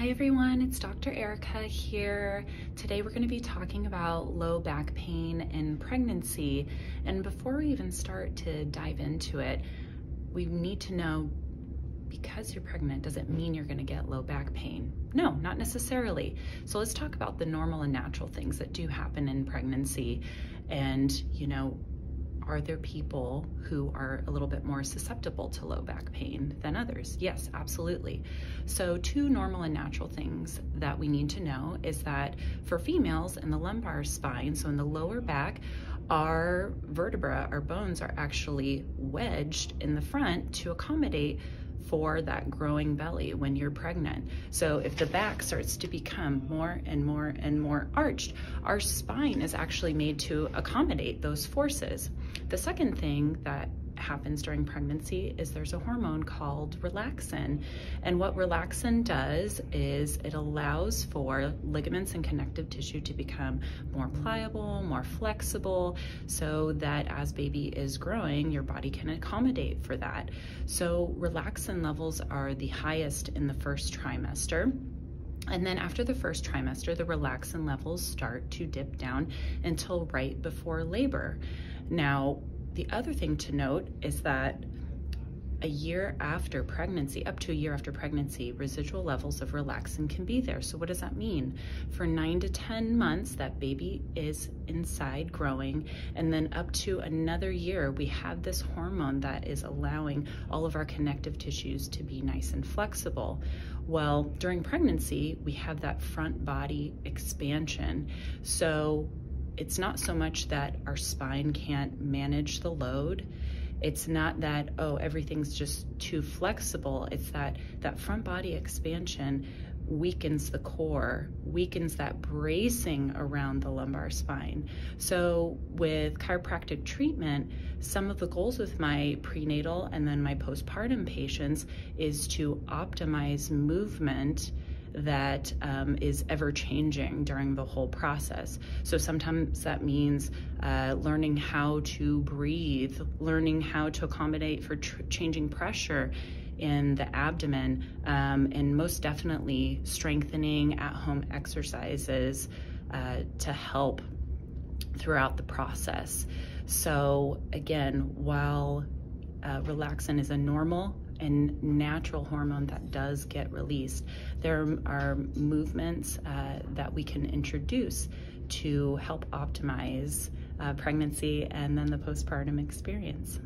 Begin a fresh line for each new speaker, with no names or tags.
Hi everyone, it's Dr. Arica here. Today we're going to be talking about low back pain in pregnancy. And before we even start to dive into it, we need to know because you're pregnant, does it mean you're going to get low back pain? No, not necessarily. So let's talk about the normal and natural things that do happen in pregnancy and, you know, are there people who are a little bit more susceptible to low back pain than others? Yes, absolutely. So two normal and natural things that we need to know is that for females in the lumbar spine, so in the lower back, our vertebra, our bones are actually wedged in the front to accommodate for that growing belly when you're pregnant. So if the back starts to become more and more and more arched, our spine is actually made to accommodate those forces. The second thing that happens during pregnancy is there's a hormone called relaxin. And what relaxin does is it allows for ligaments and connective tissue to become more pliable, more flexible, so that as baby is growing, your body can accommodate for that. So relaxin levels are the highest in the first trimester. And then after the first trimester, the relaxin levels start to dip down until right before labor. Now, the other thing to note is that a year after pregnancy, up to a year after pregnancy, residual levels of relaxin can be there. So what does that mean? For nine to 10 months, that baby is inside growing. And then up to another year, we have this hormone that is allowing all of our connective tissues to be nice and flexible. Well, during pregnancy, we have that front body expansion. So it's not so much that our spine can't manage the load. It's not that, oh, everything's just too flexible. It's that that front body expansion weakens the core, weakens that bracing around the lumbar spine. So with chiropractic treatment, some of the goals with my prenatal and then my postpartum patients is to optimize movement that um, is ever changing during the whole process. So sometimes that means uh, learning how to breathe, learning how to accommodate for changing pressure in the abdomen, um, and most definitely strengthening at home exercises uh, to help throughout the process. So, again, while uh, relaxin is a normal and natural hormone that does get released. There are movements uh, that we can introduce to help optimize uh, pregnancy and then the postpartum experience.